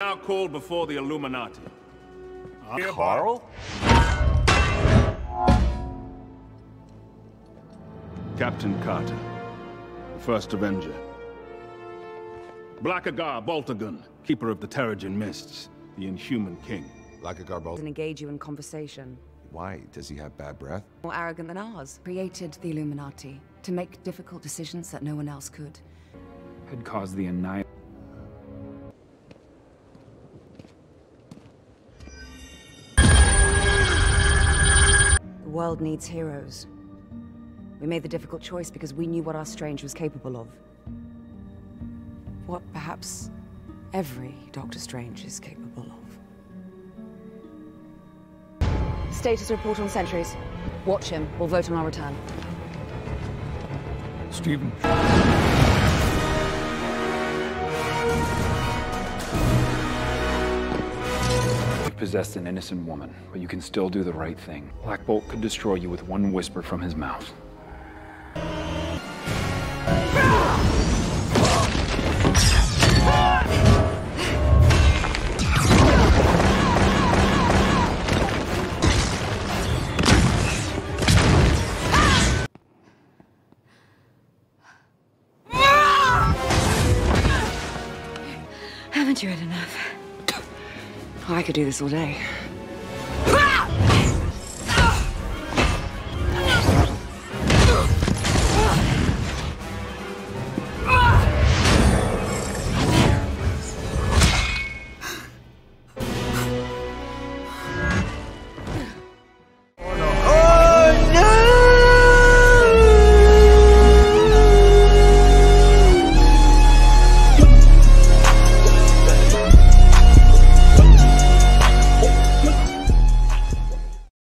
Now called before the Illuminati. Hereby- Karl? Captain Carter, the first Avenger. Blackagar Boltagon, Keeper of the Terrigen Mists, the Inhuman King. Blackagar a garbold. and engage you in conversation. Why? Does he have bad breath? More arrogant than ours. Created the Illuminati to make difficult decisions that no one else could. had caused the annihilation. World needs heroes. We made the difficult choice because we knew what our Strange was capable of. What perhaps every Doctor Strange is capable of. Status report on sentries. Watch him. We'll vote on our return. Stephen. Possessed an innocent woman, but you can still do the right thing. Black Bolt could destroy you with one whisper from his mouth. Haven't you had enough? I could do this all day.